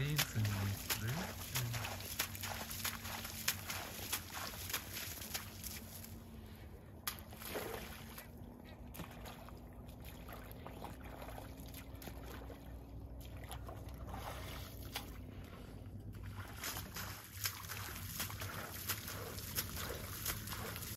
leaves and